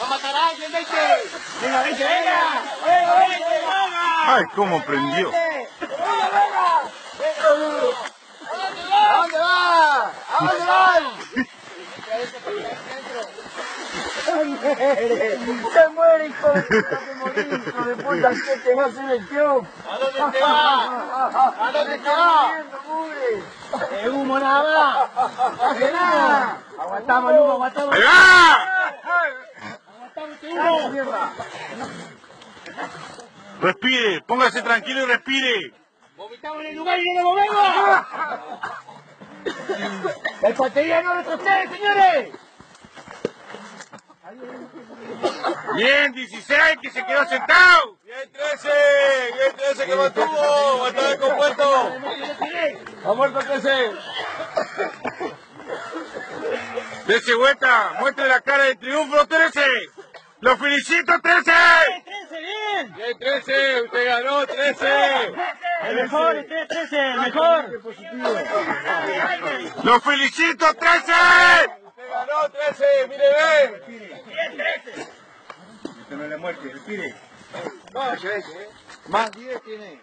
A matar. Ay, cómo prendió. ¿A dónde va? ¿A dónde van? Se muere, hijo de puta, te morís, hijo de puta, ¿qué te va a? ¿A dónde va? ¿A dónde? ¡Es humo nada nada! Aguantamos aguantamos aguantamos! Respire, póngase tranquilo y respire. ¡Vomitamos en el lugar y no nos movemos! ¡La infantería no retrocede, señores! Bien, 16, que se quedó sentado. Bien 13, bien 13 que mantuvo, mantuvo el compuesto. Ha muerto 13. 13 vuelta, muestre la cara de triunfo, 13. ¡Lo felicito, 13! Bien 13, usted ganó 13. ¡El mejor, el 13, el mejor! ¡Lo felicito, 13! Usted ganó 13, mire bien. Que no le muerte, respire. Más 10 tiene.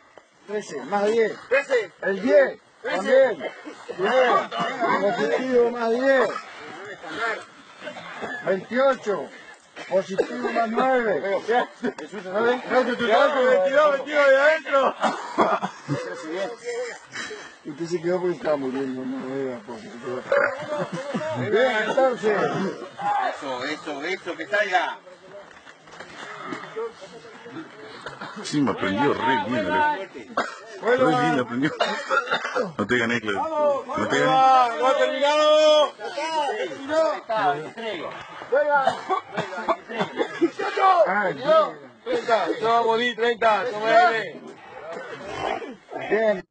13, más 10. 13. El 10. También. 10. Positivo más 10. 28. Positivo más 9. Cuidado que 22, 22 de adentro. Usted se quedó porque estaba muriendo, no era porque se quedó. Bien, entonces. Eso, eso, eso, que salga. Sí, me aprendió re bien. Re bien aprendió. No te gané, Claudio. No te gané. No ha terminado. Ah, bien. 30, yo voy 30, toma. Bien.